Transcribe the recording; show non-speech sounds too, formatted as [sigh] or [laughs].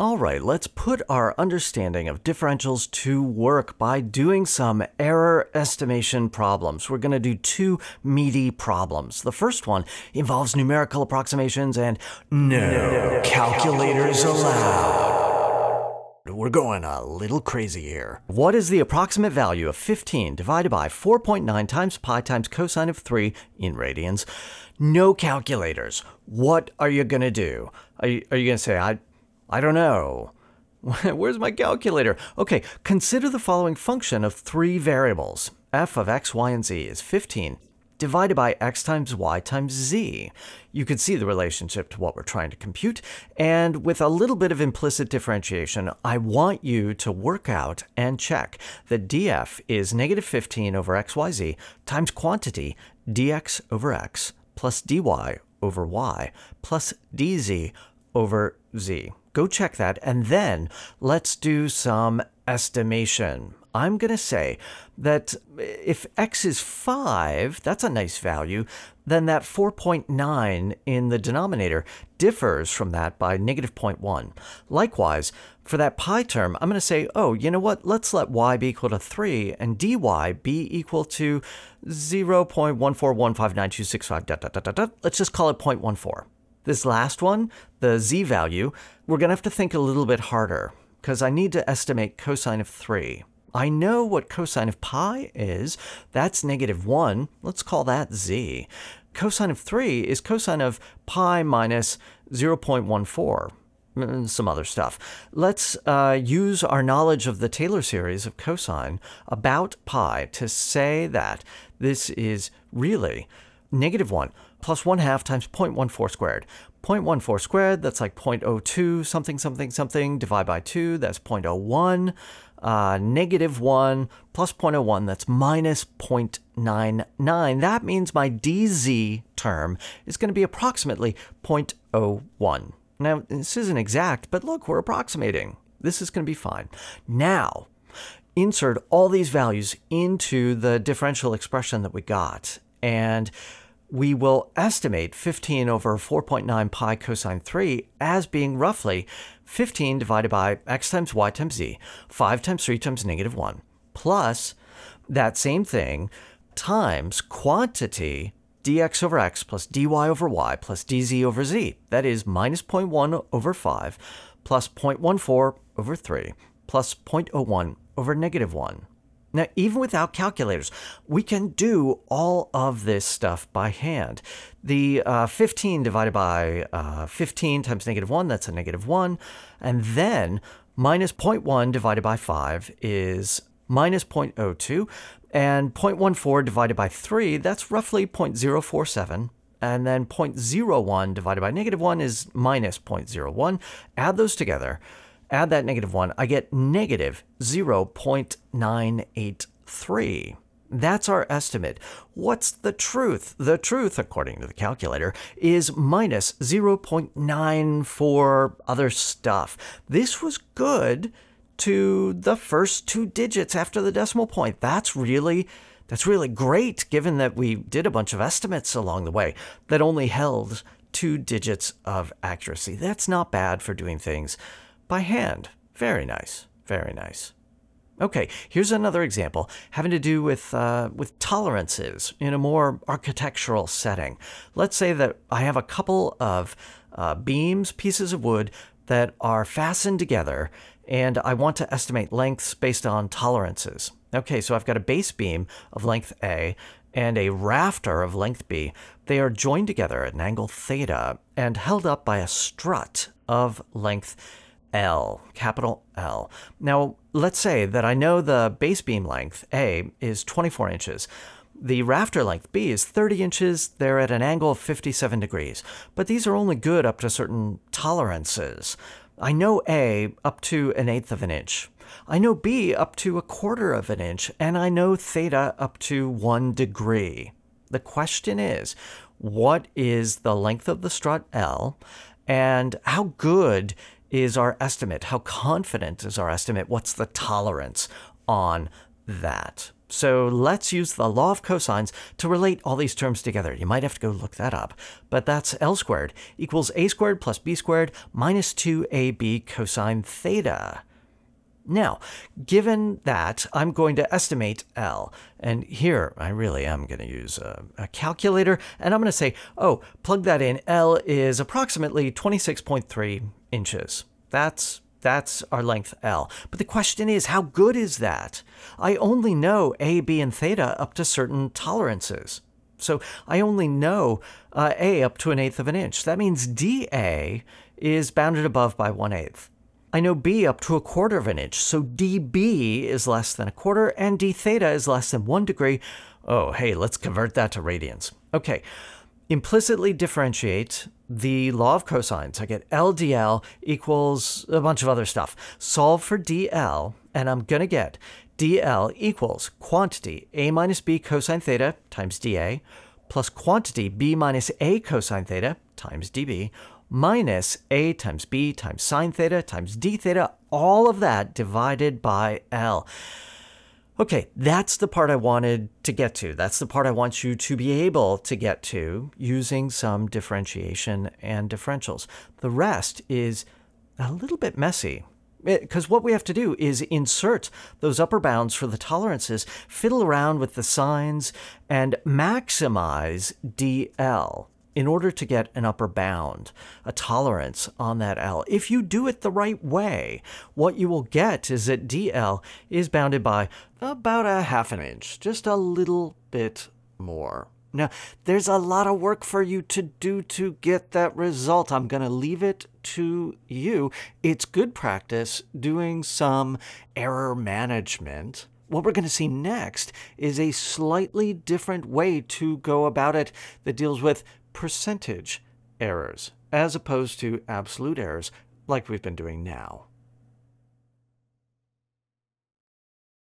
All right, let's put our understanding of differentials to work by doing some error estimation problems. We're going to do two meaty problems. The first one involves numerical approximations and no calculators allowed. We're going a little crazy here. What is the approximate value of 15 divided by 4.9 times pi times cosine of 3 in radians? No calculators. What are you going to do? Are you, are you going to say, I I don't know. [laughs] Where's my calculator? Okay, consider the following function of three variables. f of x, y, and z is 15 divided by x times y times z. You can see the relationship to what we're trying to compute, and with a little bit of implicit differentiation, I want you to work out and check that df is negative 15 over xyz times quantity dx over x plus dy over y plus dz over z. Go check that, and then let's do some estimation. I'm going to say that if x is 5, that's a nice value, then that 4.9 in the denominator differs from that by negative 0.1. Likewise, for that pi term, I'm going to say, oh, you know what? Let's let y be equal to 3 and dy be equal to 0.14159265. Let's just call it 0.14. This last one, the z value, we're going to have to think a little bit harder because I need to estimate cosine of 3. I know what cosine of pi is. That's negative 1. Let's call that z. Cosine of 3 is cosine of pi minus 0.14 mm, some other stuff. Let's uh, use our knowledge of the Taylor series of cosine about pi to say that this is really negative 1 plus 1 half times 0.14 squared. 0.14 squared, that's like 0.02 something something something, divide by 2, that's 0.01. Uh, negative 1 plus 0.01, that's minus 0.99. That means my dz term is going to be approximately 0.01. Now, this isn't exact, but look, we're approximating. This is going to be fine. Now, insert all these values into the differential expression that we got. And we will estimate 15 over 4.9 pi cosine 3 as being roughly 15 divided by x times y times z, 5 times 3 times negative 1, plus that same thing times quantity dx over x plus dy over y plus dz over z. That is minus 0.1 over 5 plus 0.14 over 3 plus 0.01 over negative 1. Now, even without calculators, we can do all of this stuff by hand. The uh, 15 divided by uh, 15 times negative 1, that's a negative 1. And then minus 0.1 divided by 5 is minus 0.02. And 0.14 divided by 3, that's roughly 0.047 and then 0.01 divided by negative 1 is minus 0.01. Add those together, add that negative 1, I get negative 0.983. That's our estimate. What's the truth? The truth, according to the calculator, is minus 0.94 other stuff. This was good to the first two digits after the decimal point. That's really that's really great given that we did a bunch of estimates along the way that only held two digits of accuracy. That's not bad for doing things by hand. Very nice. Very nice. Okay, here's another example having to do with, uh, with tolerances in a more architectural setting. Let's say that I have a couple of uh, beams, pieces of wood, that are fastened together, and I want to estimate lengths based on tolerances. Okay, so I've got a base beam of length A and a rafter of length B. They are joined together at an angle theta and held up by a strut of length L, capital L. Now, let's say that I know the base beam length, A, is 24 inches. The rafter length, B, is 30 inches. They're at an angle of 57 degrees. But these are only good up to certain tolerances. I know A up to an eighth of an inch. I know B up to a quarter of an inch. And I know theta up to one degree. The question is, what is the length of the strut L? And how good is our estimate? How confident is our estimate? What's the tolerance on that. So let's use the law of cosines to relate all these terms together. You might have to go look that up. But that's L squared equals A squared plus B squared minus 2AB cosine theta. Now, given that, I'm going to estimate L. And here, I really am going to use a, a, calculator. And I'm going to say, oh, plug that in. L is approximately 26.3 inches. That's that's our length L. But the question is, how good is that? I only know A, B, and theta up to certain tolerances. So I only know uh, A up to an eighth of an inch. That means dA is bounded above by one eighth. I know B up to a quarter of an inch, so dB is less than a quarter, and d theta is less than one degree. Oh, hey, let's convert that to radians. Okay, implicitly differentiate the law of cosines. I get LDL equals a bunch of other stuff. Solve for DL, and I'm going to get DL equals quantity A minus B cosine theta times dA plus quantity B minus A cosine theta times dB minus A times B times sine theta times d theta, all of that divided by L. Okay, that's the part I wanted to get to. That's the part I want you to be able to get to using some differentiation and differentials. The rest is a little bit messy eh, because what we have to do is insert those upper bounds for the tolerances, fiddle around with the signs, and maximize DL in order to get an upper bound, a tolerance on that L. If you do it the right way, what you will get is that DL is bounded by about a half an inch, just a little bit more. Now, there's a lot of work for you to do to get that result. I'm going to leave it to you. It's good practice doing some error management what we're going to see next is a slightly different way to go about it that deals with percentage errors as opposed to absolute errors like we've been doing now.